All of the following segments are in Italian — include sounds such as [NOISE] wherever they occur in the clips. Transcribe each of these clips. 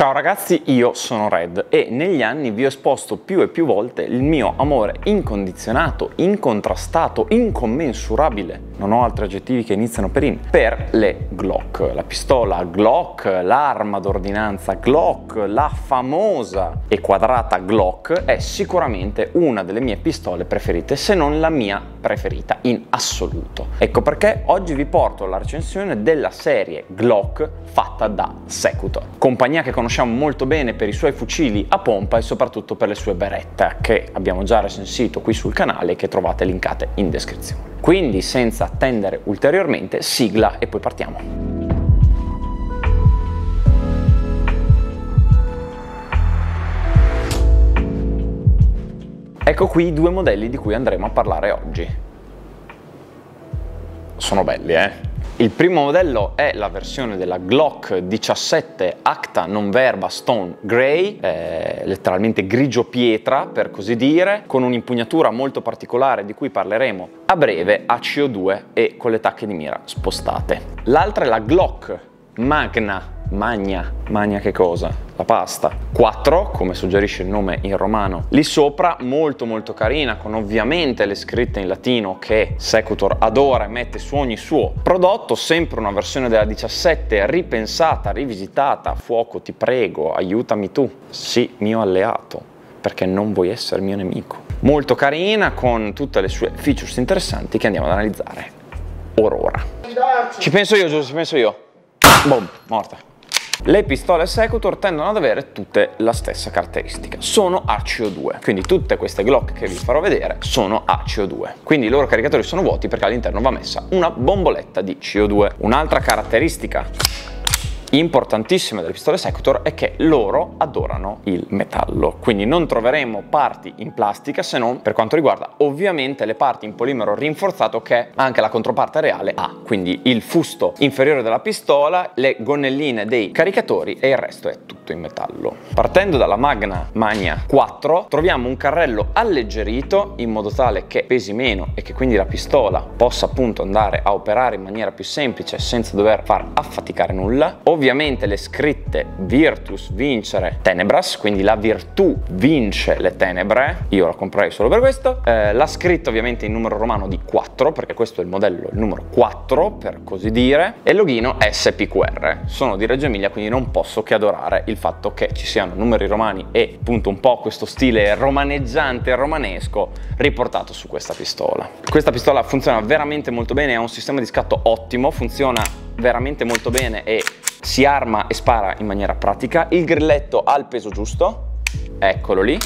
Ciao ragazzi, io sono Red e negli anni vi ho esposto più e più volte il mio amore incondizionato, incontrastato, incommensurabile, non ho altri aggettivi che iniziano per in, per le Glock. La pistola Glock, l'arma d'ordinanza Glock, la famosa e quadrata Glock è sicuramente una delle mie pistole preferite, se non la mia preferita in assoluto. Ecco perché oggi vi porto la recensione della serie Glock fatta da Secutor, compagnia che conosciamo molto bene per i suoi fucili a pompa e soprattutto per le sue berette che abbiamo già recensito qui sul canale e che trovate linkate in descrizione. Quindi senza attendere ulteriormente, sigla e poi partiamo. Ecco qui i due modelli di cui andremo a parlare oggi. Sono belli, eh? Il primo modello è la versione della Glock 17 Acta non verba Stone Grey, eh, letteralmente grigio pietra per così dire, con un'impugnatura molto particolare di cui parleremo a breve a CO2 e con le tacche di mira spostate. L'altra è la Glock Magna magna, magna che cosa? La pasta. 4, come suggerisce il nome in romano, lì sopra, molto molto carina, con ovviamente le scritte in latino che Secutor adora e mette su ogni suo prodotto, sempre una versione della 17 ripensata, rivisitata, fuoco ti prego, aiutami tu, sì mio alleato, perché non vuoi essere mio nemico. Molto carina, con tutte le sue features interessanti che andiamo ad analizzare. Or Ci penso io, Giuseppe, ci penso io. Boom, morta. Le pistole Secutor tendono ad avere tutte la stessa caratteristica, sono a CO2, quindi tutte queste Glock che vi farò vedere sono a CO2, quindi i loro caricatori sono vuoti perché all'interno va messa una bomboletta di CO2. Un'altra caratteristica importantissima delle pistole Secutor è che loro adorano il metallo, quindi non troveremo parti in plastica se non per quanto riguarda ovviamente le parti in polimero rinforzato che anche la controparte reale ha, quindi il fusto inferiore della pistola, le gonnelline dei caricatori e il resto è tutto in metallo. Partendo dalla Magna Magna 4 troviamo un carrello alleggerito in modo tale che pesi meno e che quindi la pistola possa appunto andare a operare in maniera più semplice senza dover far affaticare nulla. Ovviamente le scritte Virtus vincere Tenebras, quindi la virtù vince le tenebre, io la comprerei solo per questo, eh, la scritta ovviamente in numero romano di 4, perché questo è il modello, il numero 4 per così dire, e il logino SPQR. Sono di Reggio Emilia, quindi non posso che adorare il fatto che ci siano numeri romani e appunto un po' questo stile romaneggiante romanesco riportato su questa pistola. Questa pistola funziona veramente molto bene, ha un sistema di scatto ottimo, funziona veramente molto bene e si arma e spara in maniera pratica, il grilletto ha il peso giusto, eccolo lì,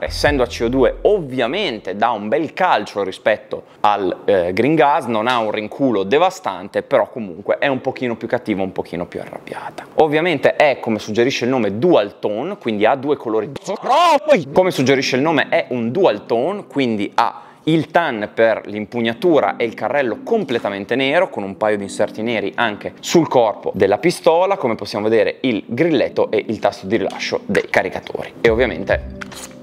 essendo a CO2 ovviamente dà un bel calcio rispetto al eh, green gas, non ha un rinculo devastante, però comunque è un pochino più cattiva, un pochino più arrabbiata. Ovviamente è, come suggerisce il nome, dual tone, quindi ha due colori. Come suggerisce il nome è un dual tone, quindi ha il TAN per l'impugnatura e il carrello completamente nero con un paio di inserti neri anche sul corpo della pistola come possiamo vedere il grilletto e il tasto di rilascio dei caricatori. E ovviamente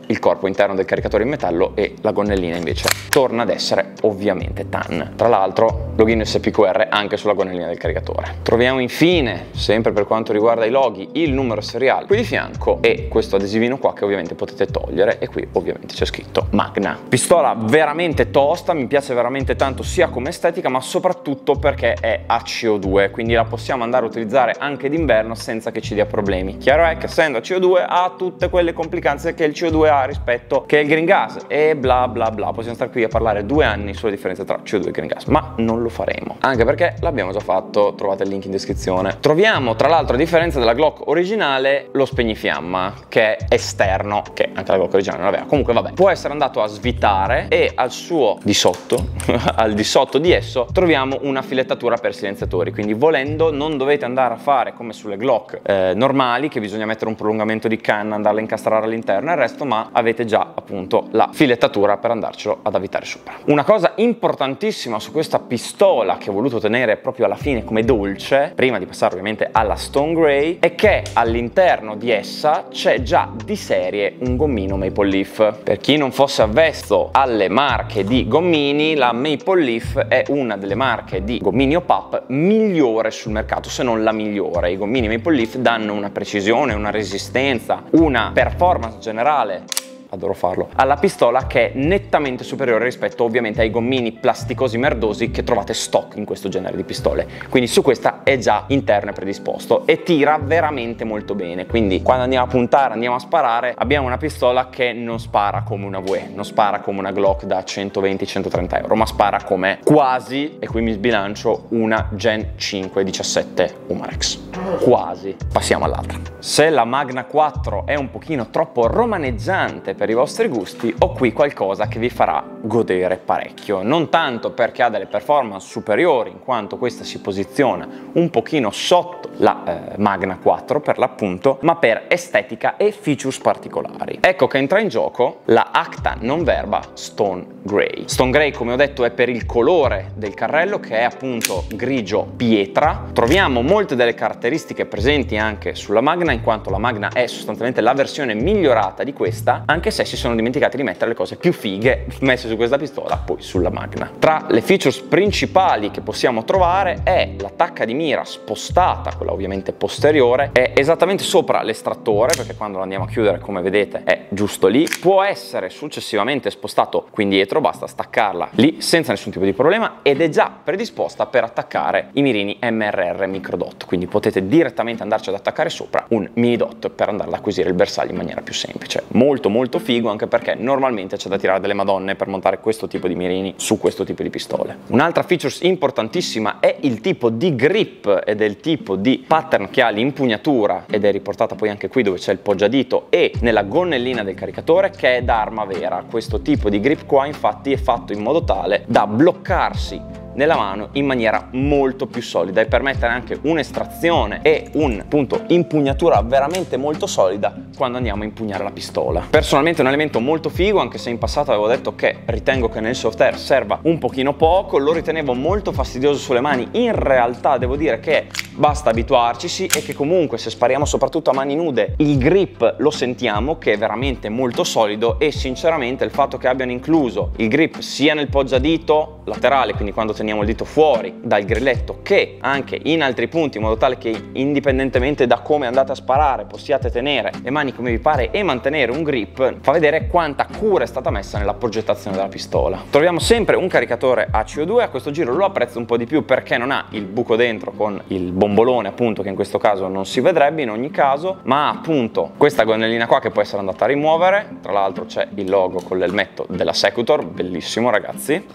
il corpo interno del caricatore in metallo e la gonnellina invece torna ad essere ovviamente TAN. Tra l'altro login SPQR anche sulla gonnellina del caricatore. Troviamo infine, sempre per quanto riguarda i loghi, il numero seriale qui di fianco e questo adesivino qua che ovviamente potete togliere e qui ovviamente c'è scritto Magna. Pistola veramente tosta, mi piace veramente tanto sia come estetica ma soprattutto perché è a CO2 quindi la possiamo andare a utilizzare anche d'inverno senza che ci dia problemi. Chiaro è che essendo a CO2 ha tutte quelle complicanze che il CO2 ha rispetto che il green gas e bla bla bla. Possiamo stare qui a parlare due anni sulla differenza tra CO2 e green gas, ma non lo faremo. Anche perché l'abbiamo già fatto, trovate il link in descrizione. Troviamo tra l'altro a differenza della Glock originale lo spegnifiamma che è esterno, che anche la Glock originale non aveva. Comunque vabbè, può essere andato a svitare e al suo di sotto, [LAUGHS] al di sotto di esso, troviamo una filettatura per silenziatori. Quindi volendo non dovete andare a fare come sulle Glock eh, normali che bisogna mettere un prolungamento di canna, andarla a incastrare all'interno e il resto, ma avete già appunto la filettatura per andarcelo ad avvitare sopra. Una cosa importantissima su questa pistola che ho voluto tenere proprio alla fine come dolce, prima di passare ovviamente alla Stone Grey, è che all'interno di essa c'è già di serie un gommino Maple Leaf. Per chi non fosse avvesto alle marche di gommini, la Maple Leaf è una delle marche di gommini OPAP migliore sul mercato, se non la migliore. I gommini Maple Leaf danno una precisione, una resistenza, una performance generale adoro farlo, alla pistola che è nettamente superiore rispetto ovviamente ai gommini plasticosi merdosi che trovate stock in questo genere di pistole. Quindi su questa è già interno e predisposto e tira veramente molto bene. Quindi quando andiamo a puntare, andiamo a sparare, abbiamo una pistola che non spara come una VE, non spara come una Glock da 120-130 euro, ma spara come quasi, e qui mi sbilancio, una Gen 5 17 Umarex. Quasi. Passiamo all'altra. Se la Magna 4 è un pochino troppo romaneggiante per i vostri gusti, ho qui qualcosa che vi farà godere parecchio. Non tanto perché ha delle performance superiori, in quanto questa si posiziona un pochino sotto la eh, Magna 4 per l'appunto, ma per estetica e features particolari. Ecco che entra in gioco la Acta non verba Stone Grey. Stone Grey, come ho detto, è per il colore del carrello che è appunto grigio pietra. Troviamo molte delle caratteristiche presenti anche sulla Magna, in quanto la Magna è sostanzialmente la versione migliorata di questa, anche anche se si sono dimenticati di mettere le cose più fighe messe su questa pistola poi sulla Magna. Tra le features principali che possiamo trovare è l'attacca di mira spostata, quella ovviamente posteriore, è esattamente sopra l'estrattore perché quando lo andiamo a chiudere come vedete è giusto lì, può essere successivamente spostato qui indietro, basta staccarla lì senza nessun tipo di problema ed è già predisposta per attaccare i mirini MRR microdot, quindi potete direttamente andarci ad attaccare sopra un mini dot per andare ad acquisire il bersaglio in maniera più semplice. Molto molto molto figo anche perché normalmente c'è da tirare delle madonne per montare questo tipo di mirini su questo tipo di pistole. Un'altra feature importantissima è il tipo di grip ed è il tipo di pattern che ha l'impugnatura ed è riportata poi anche qui dove c'è il poggiadito e nella gonnellina del caricatore che è d'arma vera. Questo tipo di grip qua infatti è fatto in modo tale da bloccarsi nella mano in maniera molto più solida e permettere anche un'estrazione e un punto impugnatura veramente molto solida quando andiamo a impugnare la pistola. Personalmente è un elemento molto figo anche se in passato avevo detto che ritengo che nel soft air serva un pochino poco, lo ritenevo molto fastidioso sulle mani, in realtà devo dire che basta abituarci e che comunque se spariamo soprattutto a mani nude il grip lo sentiamo che è veramente molto solido e sinceramente il fatto che abbiano incluso il grip sia nel poggiadito laterale quindi quando teniamo il dito fuori dal grilletto che anche in altri punti in modo tale che indipendentemente da come andate a sparare possiate tenere le mani come vi pare e mantenere un grip fa vedere quanta cura è stata messa nella progettazione della pistola. Troviamo sempre un caricatore a CO2 a questo giro lo apprezzo un po' di più perché non ha il buco dentro con il bombo bombolone appunto che in questo caso non si vedrebbe in ogni caso ma appunto questa gonnellina qua che può essere andata a rimuovere tra l'altro c'è il logo con l'elmetto della Secutor bellissimo ragazzi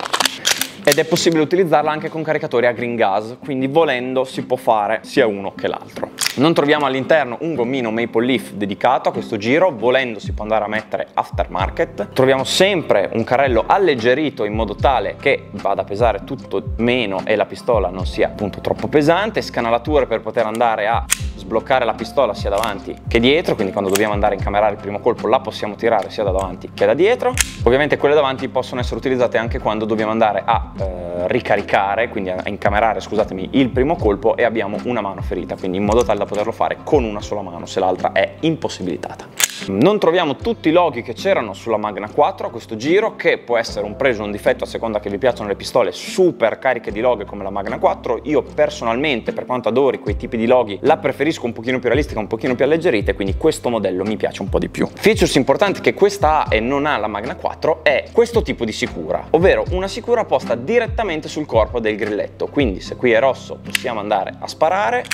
ed è possibile utilizzarla anche con caricatori a green gas, quindi volendo si può fare sia uno che l'altro. Non troviamo all'interno un gommino Maple Leaf dedicato a questo giro, volendo si può andare a mettere aftermarket. Troviamo sempre un carrello alleggerito in modo tale che vada a pesare tutto meno e la pistola non sia appunto troppo pesante, scanalature per poter andare a sbloccare la pistola sia davanti che dietro, quindi quando dobbiamo andare a incamerare il primo colpo la possiamo tirare sia da davanti che da dietro. Ovviamente quelle davanti possono essere utilizzate anche quando dobbiamo andare a eh, ricaricare, quindi a incamerare, scusatemi, il primo colpo e abbiamo una mano ferita, quindi in modo tale da poterlo fare con una sola mano se l'altra è impossibilitata. Non troviamo tutti i loghi che c'erano sulla Magna 4 a questo giro, che può essere un preso o un difetto a seconda che vi piacciono le pistole super cariche di loghi come la Magna 4. Io personalmente, per quanto adori quei tipi di loghi, la preferisco un pochino più realistica, un pochino più alleggerita, quindi questo modello mi piace un po' di più. Features importanti che questa ha e non ha la Magna 4 è questo tipo di sicura, ovvero una sicura posta direttamente sul corpo del grilletto. Quindi se qui è rosso possiamo andare a sparare,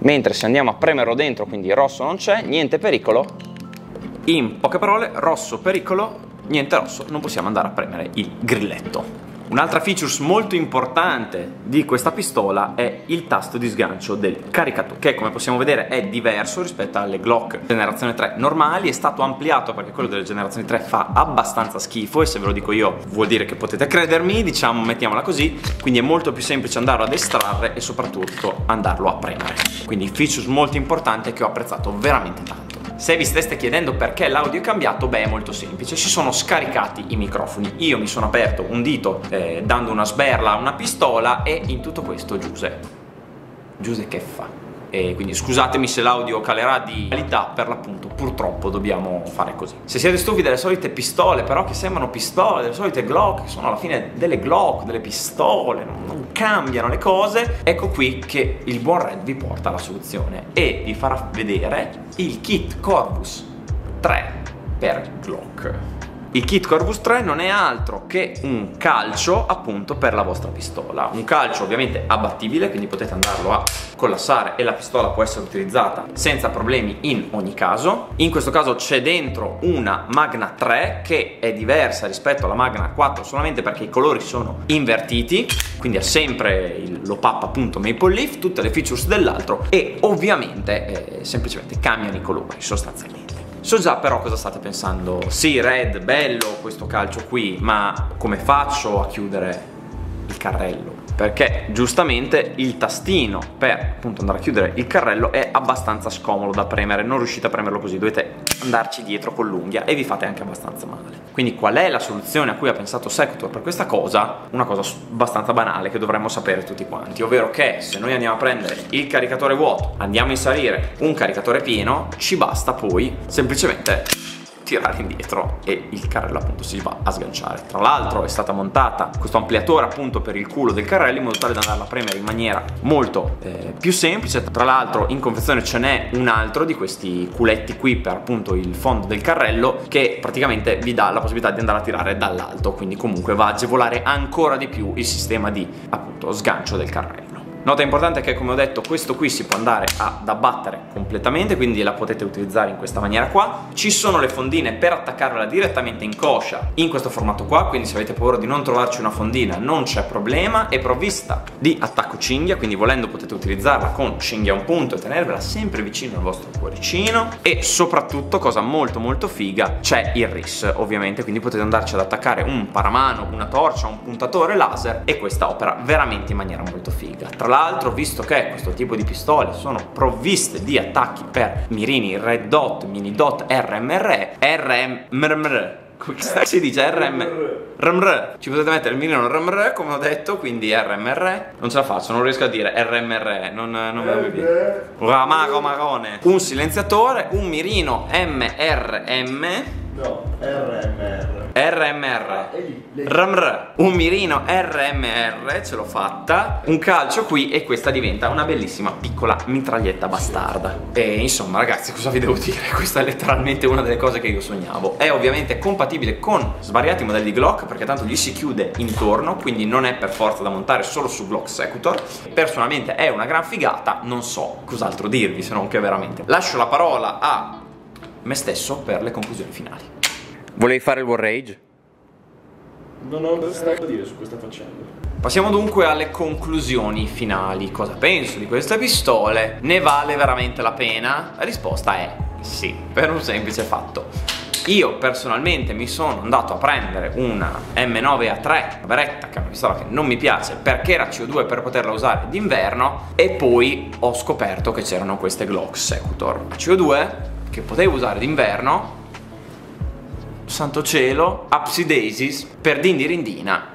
mentre se andiamo a premerlo dentro, quindi rosso non c'è, niente pericolo, in poche parole, rosso pericolo, niente rosso, non possiamo andare a premere il grilletto. Un'altra feature molto importante di questa pistola è il tasto di sgancio del caricatore che come possiamo vedere è diverso rispetto alle Glock generazione 3 normali è stato ampliato perché quello delle generazioni 3 fa abbastanza schifo e se ve lo dico io vuol dire che potete credermi diciamo mettiamola così quindi è molto più semplice andarlo ad estrarre e soprattutto andarlo a premere. Quindi feature molto importante che ho apprezzato veramente tanto Se vi steste chiedendo perché l'audio è cambiato, beh è molto semplice, si sono scaricati i microfoni. Io mi sono aperto un dito eh, dando una sberla a una pistola e in tutto questo Giuse. Giuse che fa? E quindi scusatemi se l'audio calerà di qualità, per l'appunto purtroppo dobbiamo fare così. Se siete stufi delle solite pistole, però che sembrano pistole, delle solite Glock, che sono alla fine delle Glock, delle pistole, non, non cambiano le cose, ecco qui che il buon Red vi porta alla soluzione e vi farà vedere il kit Corvus 3 per Glock. Il kit Corvus 3 non è altro che un calcio appunto per la vostra pistola. Un calcio ovviamente abbattibile, quindi potete andarlo a collassare e la pistola può essere utilizzata senza problemi in ogni caso. In questo caso c'è dentro una Magna 3 che è diversa rispetto alla Magna 4 solamente perché i colori sono invertiti, quindi ha sempre l'OPAP appunto Maple Leaf, tutte le features dell'altro e ovviamente eh, semplicemente cambiano i colori sostanzialmente. So già però cosa state pensando. Sì, Red, bello questo calcio qui, ma come faccio a chiudere il carrello? Perché giustamente il tastino per appunto andare a chiudere il carrello è abbastanza scomodo da premere, non riuscite a premerlo così, dovete andarci dietro con l'unghia e vi fate anche abbastanza male. Quindi qual è la soluzione a cui ha pensato Sector per questa cosa? Una cosa abbastanza banale che dovremmo sapere tutti quanti, ovvero che se noi andiamo a prendere il caricatore vuoto, andiamo a inserire un caricatore pieno, ci basta poi semplicemente tirare indietro e il carrello appunto si va a sganciare. Tra l'altro è stata montata questo ampliatore appunto per il culo del carrello in modo tale da andarla a premere in maniera molto eh, più semplice. Tra l'altro in confezione ce n'è un altro di questi culetti qui per appunto il fondo del carrello che praticamente vi dà la possibilità di andare a tirare dall'alto, quindi comunque va a agevolare ancora di più il sistema di appunto sgancio del carrello. Nota importante che come ho detto questo qui si può andare ad abbattere completamente quindi la potete utilizzare in questa maniera qua. Ci sono le fondine per attaccarla direttamente in coscia in questo formato qua quindi se avete paura di non trovarci una fondina non c'è problema. È provvista di attacco cinghia quindi volendo potete utilizzarla con cinghia a un punto e tenervela sempre vicino al vostro cuoricino. E soprattutto cosa molto molto figa c'è il RIS ovviamente quindi potete andarci ad attaccare un paramano una torcia un puntatore laser e questa opera veramente in maniera molto figa. Tra l'altro visto che questo tipo di pistole sono provviste di attacchi per mirini red dot, mini dot, RMR, RMR si dice RM RMR ci potete mettere il mirino RMR come ho detto quindi RMR non ce la faccio non riesco a dire RMR non, non mi viene Ramaro marone un silenziatore un mirino MRM no RMR RMR RMR Un mirino RMR Ce l'ho fatta. Un calcio qui e questa diventa una bellissima piccola mitraglietta bastarda. E insomma ragazzi cosa vi devo dire? [LAUGHS] Questa è letteralmente una delle cose che io sognavo. È ovviamente compatibile con svariati modelli di Glock Perché tanto gli si chiude intorno Quindi non è per forza da montare solo su Glock Secutor. Personalmente è una gran figata Non so cos'altro dirvi se non che veramente. Lascio la parola a me stesso per le conclusioni finali Volevi fare il War Rage? Non ho da dire su questa faccenda. Passiamo dunque alle conclusioni finali. Cosa penso di queste pistole? Ne vale veramente la pena? La risposta è sì, per un semplice fatto. Io personalmente mi sono andato a prendere una M9A3, una beretta, che è una pistola che non mi piace perché era CO2 per poterla usare d'inverno e poi ho scoperto che c'erano queste Glock Secutor CO2 che potevo usare d'inverno santo cielo, Apsidesis, per Dindirindina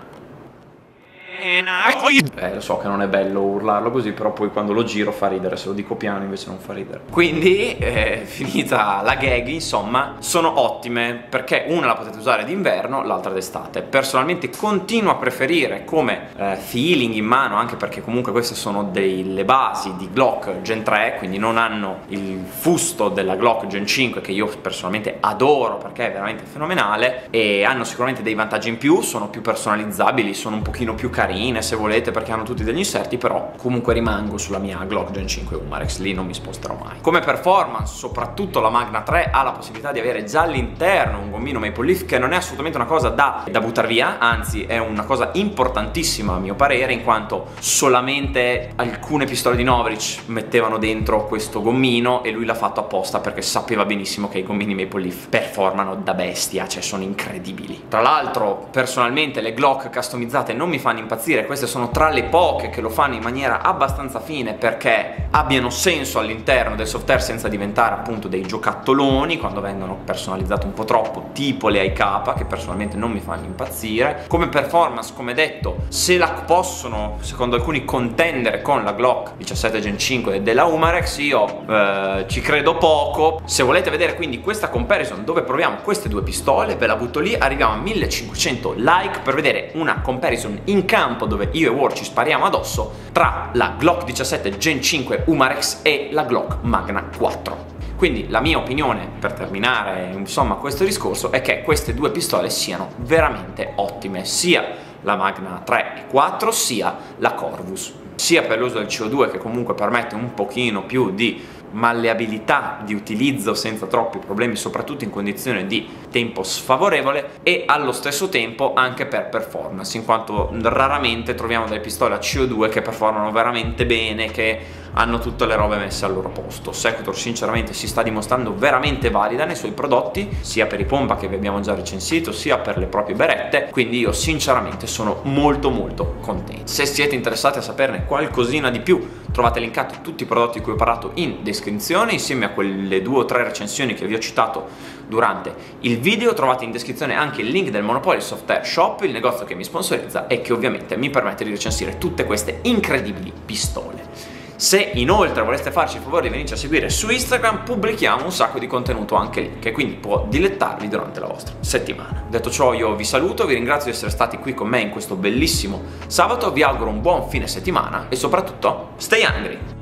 [LAUGHS] eh, lo so che non è bello urlarlo così, però poi quando lo giro fa ridere, se lo dico piano invece non fa ridere. Quindi, eh, finita la gag, insomma, sono ottime perché una la potete usare d'inverno, l'altra d'estate. Personalmente continuo a preferire come eh, feeling in mano, anche perché comunque queste sono delle basi di Glock Gen 3, quindi non hanno il fusto della Glock Gen 5 che io personalmente adoro perché è veramente fenomenale e hanno sicuramente dei vantaggi in più, sono più personalizzabili, sono un pochino più carini carine se volete perché hanno tutti degli inserti però comunque rimango sulla mia Glock Gen 5 Umarex lì non mi sposterò mai. Come performance soprattutto la Magna 3 ha la possibilità di avere già all'interno un gommino Maple Leaf che non è assolutamente una cosa da, da buttare via anzi è una cosa importantissima a mio parere in quanto solamente alcune pistole di Novric mettevano dentro questo gommino e lui l'ha fatto apposta perché sapeva benissimo che i gommini Maple Leaf performano da bestia cioè sono incredibili. Tra l'altro personalmente le Glock customizzate non mi fanno impazzire impazzire, queste sono tra le poche che lo fanno in maniera abbastanza fine perché abbiano senso all'interno del software senza diventare appunto dei giocattoloni quando vengono personalizzati un po' troppo, tipo le IK che personalmente non mi fanno impazzire. Come performance, come detto, se la possono secondo alcuni contendere con la Glock 17 Gen 5 della Umarex, io eh, ci credo poco. Se volete vedere quindi questa comparison dove proviamo queste due pistole, ve la butto lì, arriviamo a 1500 like per vedere una comparison in campo dove io e War ci spariamo addosso tra la Glock 17 Gen 5 Umarex e la Glock Magna 4. Quindi la mia opinione per terminare insomma questo discorso è che queste due pistole siano veramente ottime, sia la Magna 3 e 4 sia la Corvus, sia per l'uso del CO2 che comunque permette un pochino più di malleabilità di utilizzo senza troppi problemi, soprattutto in condizioni di tempo sfavorevole e allo stesso tempo anche per performance, in quanto raramente troviamo delle pistole a CO2 che performano veramente bene, che hanno tutte le robe messe al loro posto. Secutor sinceramente si sta dimostrando veramente valida nei suoi prodotti, sia per i pompa che vi abbiamo già recensito, sia per le proprie berette, quindi io sinceramente sono molto molto contento. Se siete interessati a saperne qualcosina di più, trovate linkato tutti i prodotti di cui ho parlato in descrizione, insieme a quelle due o tre recensioni che vi ho citato durante il video, trovate in descrizione anche il link del Monopoly Software Shop, il negozio che mi sponsorizza e che ovviamente mi permette di recensire tutte queste incredibili pistole. Se inoltre voleste farci il favore di venirci a seguire su Instagram, pubblichiamo un sacco di contenuto anche lì, che quindi può dilettarvi durante la vostra settimana. Detto ciò, io vi saluto, vi ringrazio di essere stati qui con me in questo bellissimo sabato, vi auguro un buon fine settimana e soprattutto, stay hungry!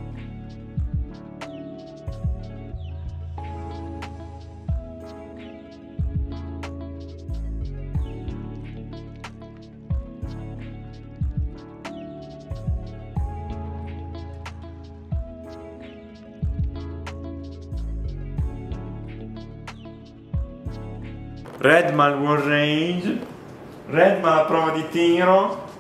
Redman War Range, Redman la prova di tiro,